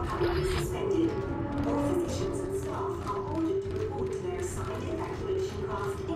All physicians and staff are ordered to report to their assigned evacuation craft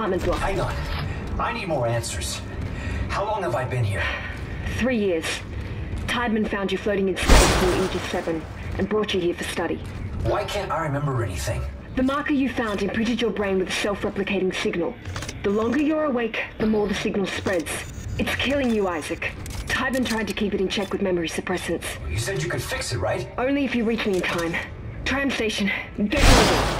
apartment block. Hang on. I need more answers. How long have I been here? Three years. Tiedemann found you floating in space near Aegis 7 and brought you here for study. Why can't I remember anything? The marker you found imprinted your brain with a self-replicating signal. The longer you're awake, the more the signal spreads. It's killing you, Isaac. Tiedemann tried to keep it in check with memory suppressants. You said you could fix it, right? Only if you reach me in time. Tram station. Get moving.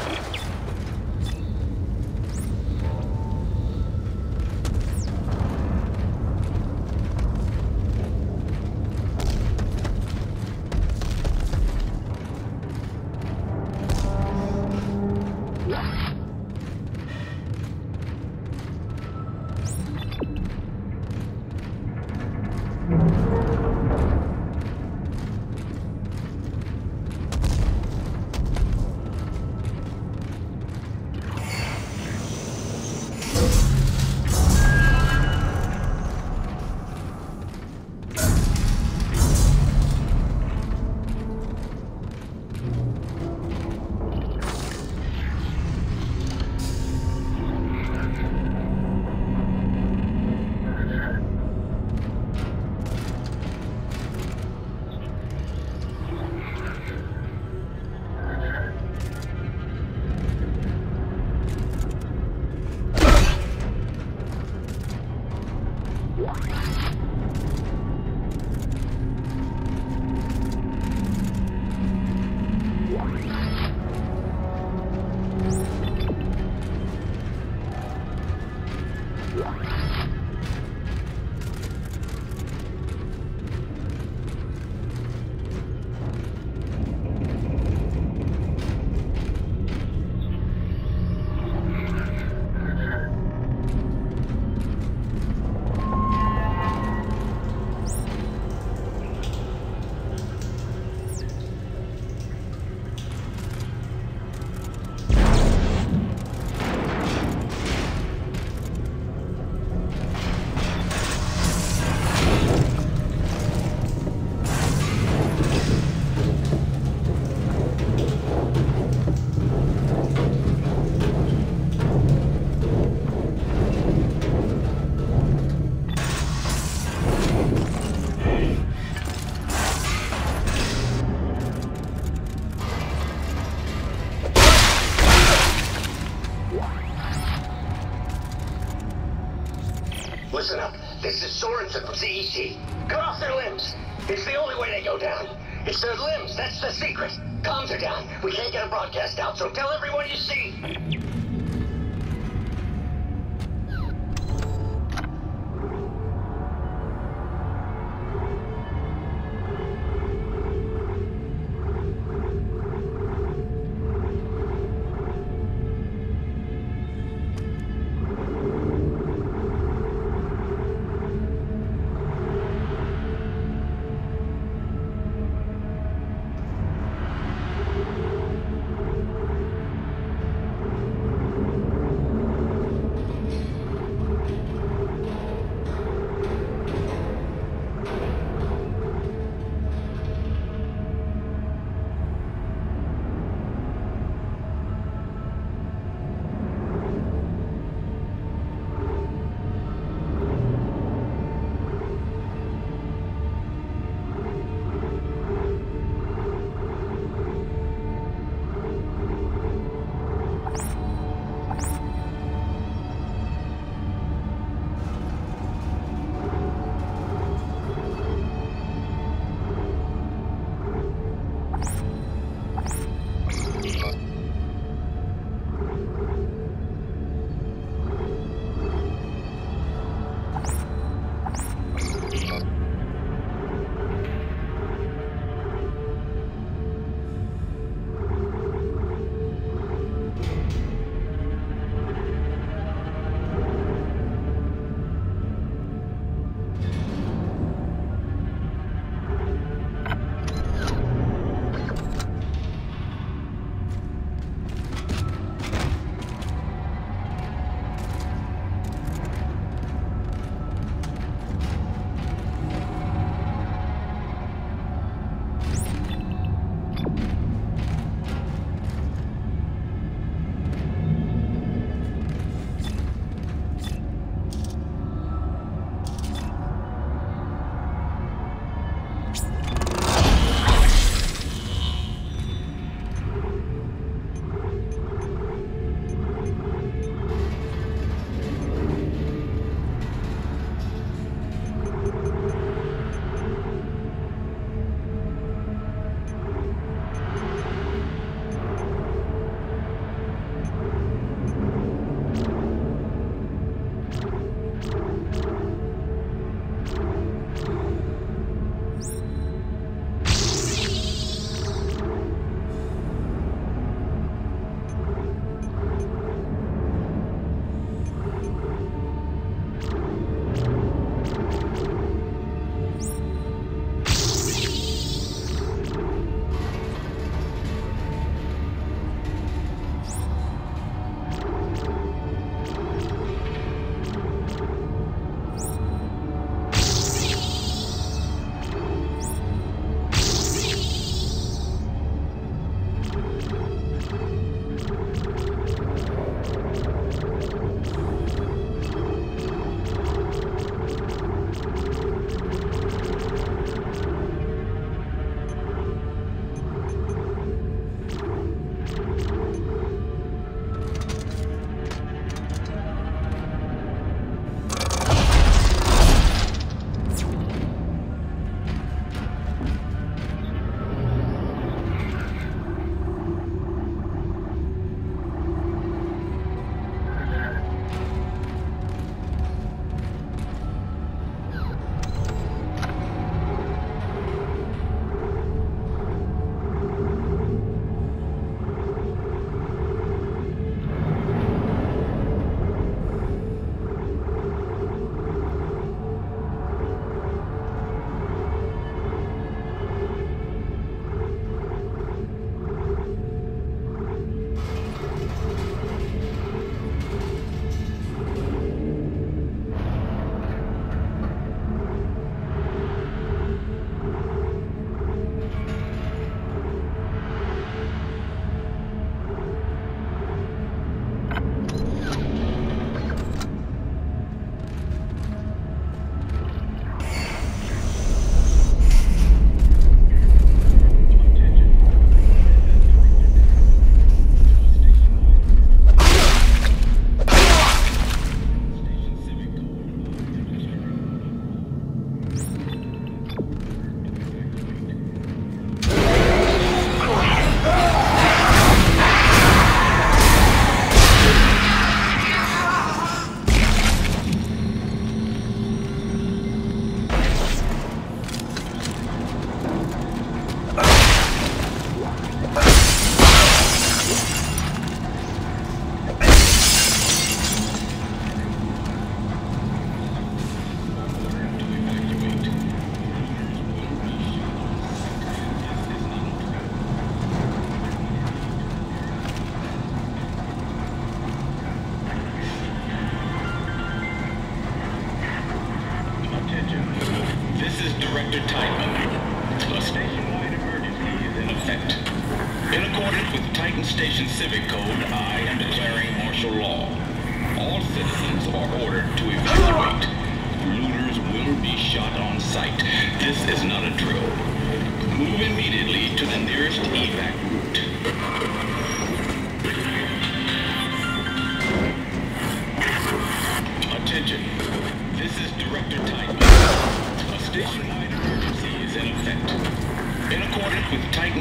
Listen up. This is Sorensen from CEC. Cut off their limbs. It's the only way they go down. It's their limbs. That's the secret. Comms are down. We can't get a broadcast out, so tell everyone you see.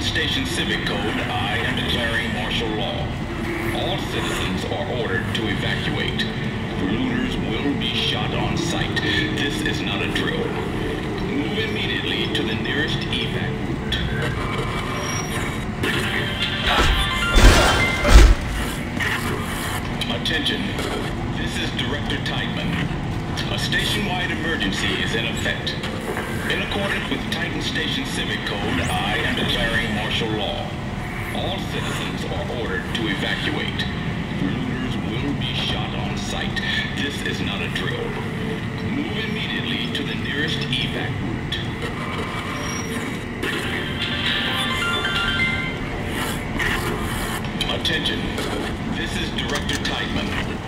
Station Civic Code, I am declaring martial law. All citizens are ordered to evacuate. Looters will be shot on sight. This is not a drill. Move immediately to the nearest evac route. Attention. This is Director Tiedemann. A station-wide emergency is in effect. In accordance with Station Civic Code, I am declaring martial law. All citizens are ordered to evacuate. Looters will be shot on sight. This is not a drill. Move immediately to the nearest evac route. Attention. This is Director Tiedemann.